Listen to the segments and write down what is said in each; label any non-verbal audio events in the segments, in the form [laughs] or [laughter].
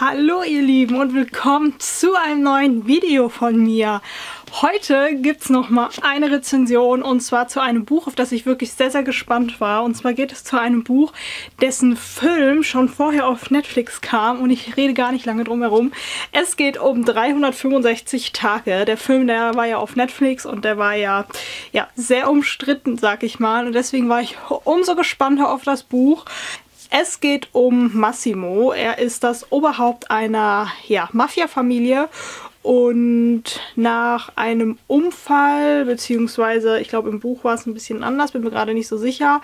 Hallo ihr Lieben und willkommen zu einem neuen Video von mir. Heute gibt es nochmal eine Rezension und zwar zu einem Buch, auf das ich wirklich sehr, sehr gespannt war. Und zwar geht es zu einem Buch, dessen Film schon vorher auf Netflix kam und ich rede gar nicht lange drum herum. Es geht um 365 Tage. Der Film, der war ja auf Netflix und der war ja, ja sehr umstritten, sag ich mal. Und deswegen war ich umso gespannter auf das Buch. Es geht um Massimo. Er ist das Oberhaupt einer ja, Mafia-Familie und nach einem Unfall, beziehungsweise ich glaube im Buch war es ein bisschen anders, bin mir gerade nicht so sicher,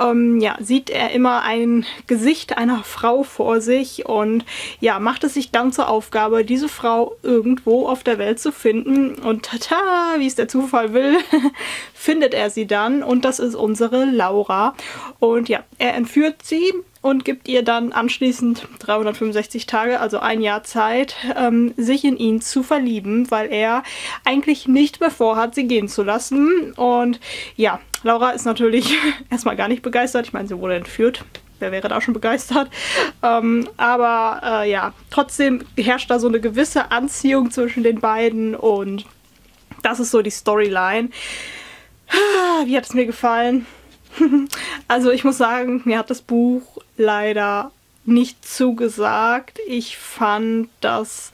ähm, ja, sieht er immer ein Gesicht einer Frau vor sich und ja, macht es sich dann zur Aufgabe, diese Frau irgendwo auf der Welt zu finden und tata, wie es der Zufall will, [laughs] findet er sie dann und das ist unsere Laura und ja, er entführt sie und gibt ihr dann anschließend 365 Tage, also ein Jahr Zeit, ähm, sich in ihn zu verlieben, weil er eigentlich nicht mehr vorhat, sie gehen zu lassen. Und ja, Laura ist natürlich [laughs] erstmal gar nicht begeistert. Ich meine, sie wurde entführt. Wer wäre da schon begeistert? Ähm, aber äh, ja, trotzdem herrscht da so eine gewisse Anziehung zwischen den beiden und das ist so die Storyline. Wie hat es mir gefallen? [laughs] also ich muss sagen, mir hat das Buch leider nicht zugesagt. Ich fand das...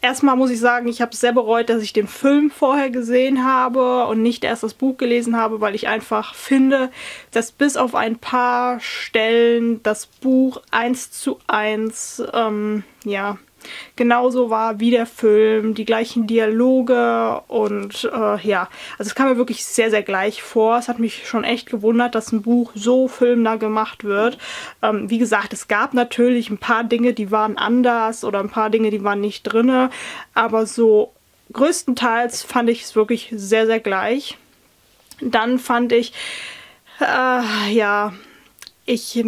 Erstmal muss ich sagen, ich habe sehr bereut, dass ich den Film vorher gesehen habe und nicht erst das Buch gelesen habe, weil ich einfach finde, dass bis auf ein paar Stellen das Buch eins zu eins ähm, ja, genauso war wie der Film, die gleichen Dialoge und äh, ja, also es kam mir wirklich sehr, sehr gleich vor. Es hat mich schon echt gewundert, dass ein Buch so filmnah gemacht wird. Ähm, wie gesagt, es gab natürlich ein paar Dinge, die waren anders oder ein paar Dinge, die waren nicht drin, aber so größtenteils fand ich es wirklich sehr, sehr gleich. Dann fand ich, äh, ja, ich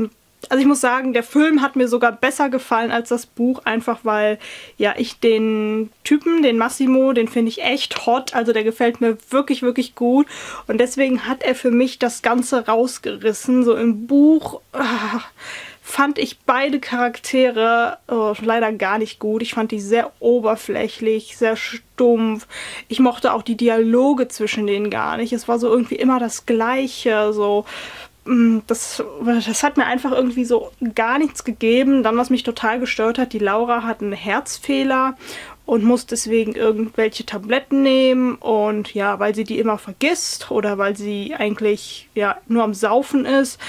also ich muss sagen, der Film hat mir sogar besser gefallen als das Buch, einfach weil, ja, ich den Typen, den Massimo, den finde ich echt hot, also der gefällt mir wirklich, wirklich gut und deswegen hat er für mich das Ganze rausgerissen, so im Buch... Äh, fand ich beide Charaktere oh, leider gar nicht gut. Ich fand die sehr oberflächlich, sehr stumpf. Ich mochte auch die Dialoge zwischen denen gar nicht. Es war so irgendwie immer das Gleiche, so das, das hat mir einfach irgendwie so gar nichts gegeben. Dann, was mich total gestört hat, die Laura hat einen Herzfehler und muss deswegen irgendwelche Tabletten nehmen und ja, weil sie die immer vergisst oder weil sie eigentlich ja nur am Saufen ist,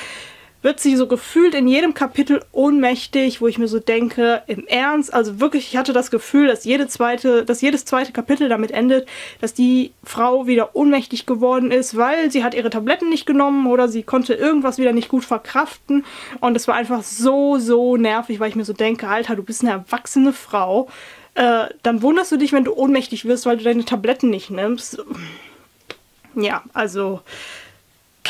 wird sie so gefühlt in jedem Kapitel ohnmächtig, wo ich mir so denke, im Ernst, also wirklich, ich hatte das Gefühl, dass jede zweite, dass jedes zweite Kapitel damit endet, dass die Frau wieder ohnmächtig geworden ist, weil sie hat ihre Tabletten nicht genommen oder sie konnte irgendwas wieder nicht gut verkraften. Und es war einfach so, so nervig, weil ich mir so denke, Alter, du bist eine erwachsene Frau, äh, dann wunderst du dich, wenn du ohnmächtig wirst, weil du deine Tabletten nicht nimmst. Ja, also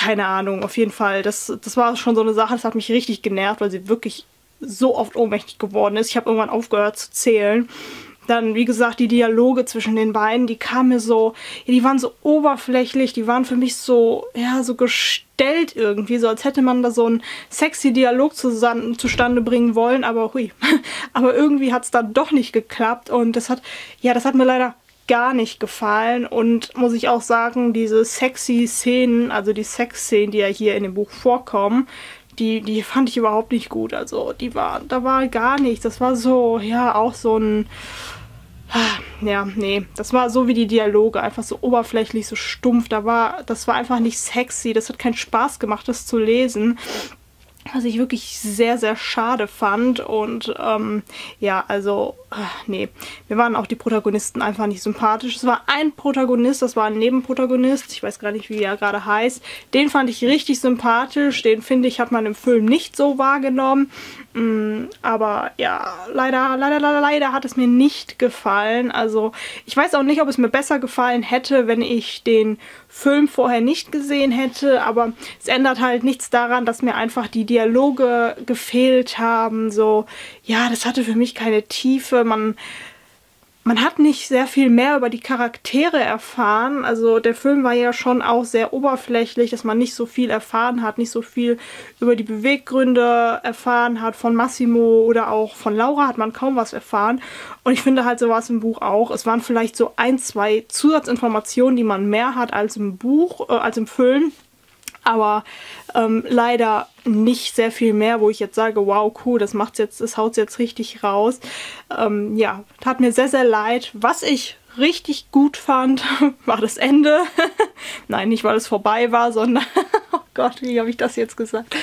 keine Ahnung, auf jeden Fall. Das, das war schon so eine Sache, das hat mich richtig genervt, weil sie wirklich so oft ohnmächtig geworden ist. Ich habe irgendwann aufgehört zu zählen. Dann, wie gesagt, die Dialoge zwischen den beiden, die kamen mir so, die waren so oberflächlich, die waren für mich so, ja, so gestellt irgendwie, so als hätte man da so einen sexy Dialog zustande bringen wollen, aber hui. [laughs] aber irgendwie hat es dann doch nicht geklappt und das hat, ja, das hat mir leider gar nicht gefallen und muss ich auch sagen, diese sexy Szenen, also die Sexszenen, die ja hier in dem Buch vorkommen, die, die fand ich überhaupt nicht gut. Also die war, da war gar nichts. Das war so, ja, auch so ein, ja, nee, das war so wie die Dialoge, einfach so oberflächlich, so stumpf. Da war, das war einfach nicht sexy. Das hat keinen Spaß gemacht, das zu lesen was ich wirklich sehr, sehr schade fand. Und ähm, ja, also, äh, nee, mir waren auch die Protagonisten einfach nicht sympathisch. Es war ein Protagonist, das war ein Nebenprotagonist, ich weiß gar nicht, wie er gerade heißt. Den fand ich richtig sympathisch, den finde ich, hat man im Film nicht so wahrgenommen. Mm, aber ja, leider, leider, leider, leider hat es mir nicht gefallen. Also ich weiß auch nicht, ob es mir besser gefallen hätte, wenn ich den Film vorher nicht gesehen hätte. Aber es ändert halt nichts daran, dass mir einfach die Dialoge gefehlt haben. So, ja, das hatte für mich keine Tiefe. Man man hat nicht sehr viel mehr über die Charaktere erfahren. Also der Film war ja schon auch sehr oberflächlich, dass man nicht so viel erfahren hat, nicht so viel über die Beweggründe erfahren hat von Massimo oder auch von Laura hat man kaum was erfahren. Und ich finde halt so es im Buch auch. Es waren vielleicht so ein, zwei Zusatzinformationen, die man mehr hat als im Buch, äh, als im Film aber ähm, leider nicht sehr viel mehr, wo ich jetzt sage, wow, cool, das macht's jetzt, das haut jetzt richtig raus. Ähm, ja, tat mir sehr, sehr leid. Was ich richtig gut fand, [laughs] war das Ende. [laughs] Nein, nicht weil es vorbei war, sondern, [laughs] oh Gott, wie habe ich das jetzt gesagt?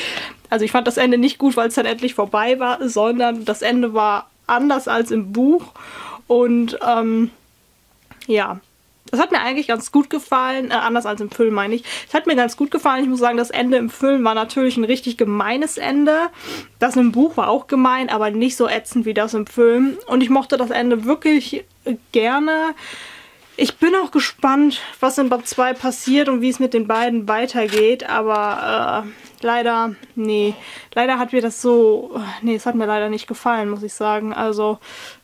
Also ich fand das Ende nicht gut, weil es dann endlich vorbei war, sondern das Ende war anders als im Buch. Und ähm, ja, das hat mir eigentlich ganz gut gefallen, äh, anders als im Film meine ich. Es hat mir ganz gut gefallen. Ich muss sagen, das Ende im Film war natürlich ein richtig gemeines Ende. Das im Buch war auch gemein, aber nicht so ätzend wie das im Film. Und ich mochte das Ende wirklich äh, gerne. Ich bin auch gespannt, was in Band 2 passiert und wie es mit den beiden weitergeht, aber äh, leider, nee, leider hat mir das so, nee, es hat mir leider nicht gefallen, muss ich sagen. Also,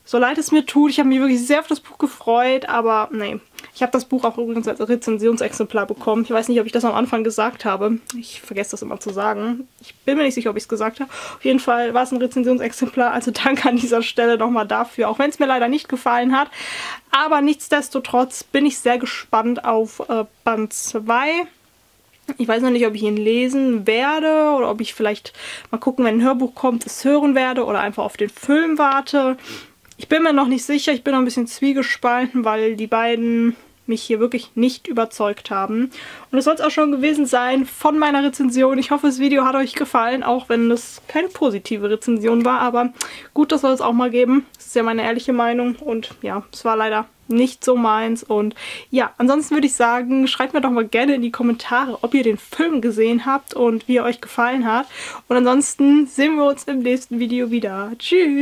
so leid es mir tut, ich habe mich wirklich sehr auf das Buch gefreut, aber nee, ich habe das Buch auch übrigens als Rezensionsexemplar bekommen. Ich weiß nicht, ob ich das am Anfang gesagt habe. Ich vergesse das immer zu sagen. Ich bin mir nicht sicher, ob ich es gesagt habe. Auf jeden Fall war es ein Rezensionsexemplar. Also danke an dieser Stelle nochmal dafür. Auch wenn es mir leider nicht gefallen hat. Aber nichtsdestotrotz bin ich sehr gespannt auf äh, Band 2. Ich weiß noch nicht, ob ich ihn lesen werde oder ob ich vielleicht mal gucken, wenn ein Hörbuch kommt, es hören werde oder einfach auf den Film warte. Ich bin mir noch nicht sicher, ich bin noch ein bisschen zwiegespalten, weil die beiden mich hier wirklich nicht überzeugt haben. Und das soll es auch schon gewesen sein von meiner Rezension. Ich hoffe, das Video hat euch gefallen, auch wenn es keine positive Rezension war. Aber gut, das soll es auch mal geben. Das ist ja meine ehrliche Meinung. Und ja, es war leider nicht so meins. Und ja, ansonsten würde ich sagen, schreibt mir doch mal gerne in die Kommentare, ob ihr den Film gesehen habt und wie er euch gefallen hat. Und ansonsten sehen wir uns im nächsten Video wieder. Tschüss!